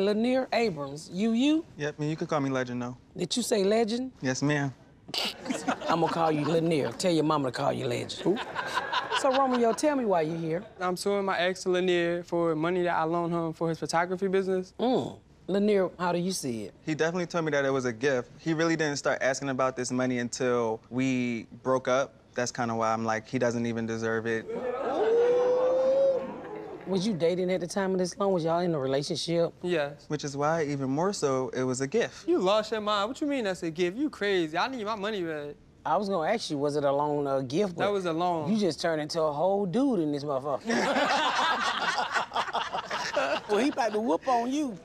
Lanier Abrams, you, you? Yep, man, you can call me Legend, though. Did you say legend? Yes, ma'am. I'm gonna call you Lanier. Tell your mama to call you legend. So, Romeo, tell me why you're here. I'm suing my ex Lanier for money that I loaned him for his photography business. Mm. Lanier, how do you see it? He definitely told me that it was a gift. He really didn't start asking about this money until we broke up. That's kind of why I'm like, he doesn't even deserve it. Was you dating at the time of this loan? Was y'all in a relationship? Yes. Which is why, even more so, it was a gift. You lost your mind. What you mean that's a gift? You crazy. I need my money back. I was gonna ask you, was it a loan or a gift? That was a loan. You just turned into a whole dude in this motherfucker. well, he about to whoop on you.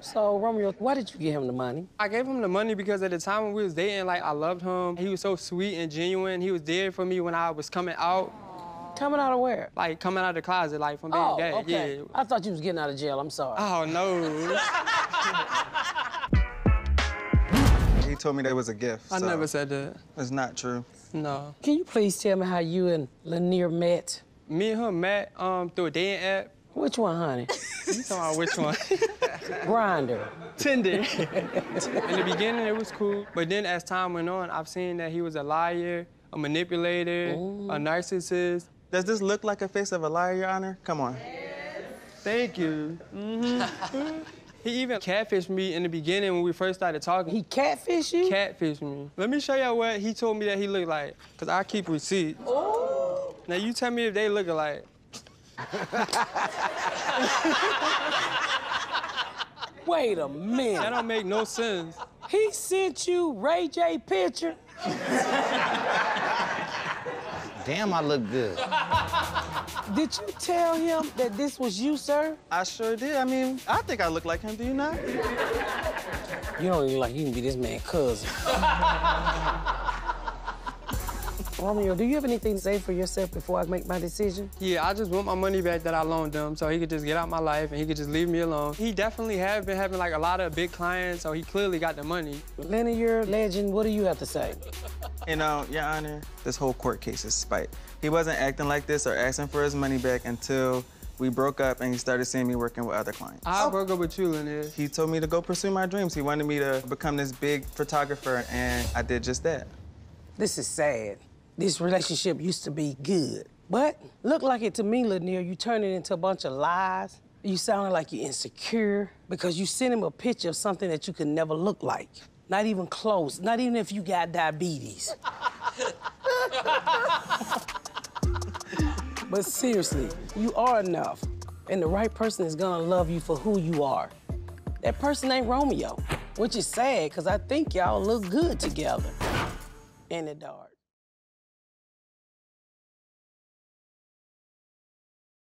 So, Romeo, why did you give him the money? I gave him the money because at the time when we was dating, like, I loved him. He was so sweet and genuine. He was there for me when I was coming out. Coming out of where? Like, coming out of the closet, like, from being Oh, gay. okay. Yeah. I thought you was getting out of jail. I'm sorry. Oh, no. He told me that it was a gift. I so never said that. It's not true. No. Can you please tell me how you and Lanier met? Me and him met um, through a dating app. Which one, honey? You talking about which one? Grindr. Tinder. In the beginning, it was cool. But then as time went on, I've seen that he was a liar, a manipulator, a narcissist. Does this look like a face of a liar, Your Honor? Come on. Yes. Thank you. Mm-hmm. he even catfished me in the beginning when we first started talking. He catfished you? Catfished me. Let me show y'all what he told me that he looked like, because I keep receipts. Now you tell me if they look alike. Wait a minute. That don't make no sense. He sent you Ray J picture? Damn, I look good. Did you tell him that this was you, sir? I sure did. I mean, I think I look like him. Do you not? You don't even like you can be this man's cousin. Romeo, do you have anything to say for yourself before I make my decision? Yeah, I just want my money back that I loaned him so he could just get out my life and he could just leave me alone. He definitely have been having like a lot of big clients, so he clearly got the money. Lenny, you're a legend. What do you have to say? You know, Your Honor, this whole court case is spite. He wasn't acting like this or asking for his money back until we broke up and he started seeing me working with other clients. I broke up with you, Lanier. He told me to go pursue my dreams. He wanted me to become this big photographer, and I did just that. This is sad. This relationship used to be good. But look like it to me, Lanier. You turned it into a bunch of lies. You sounded like you're insecure because you sent him a picture of something that you could never look like. Not even close. Not even if you got diabetes. but seriously, you are enough. And the right person is gonna love you for who you are. That person ain't Romeo, which is sad because I think y'all look good together in the dark.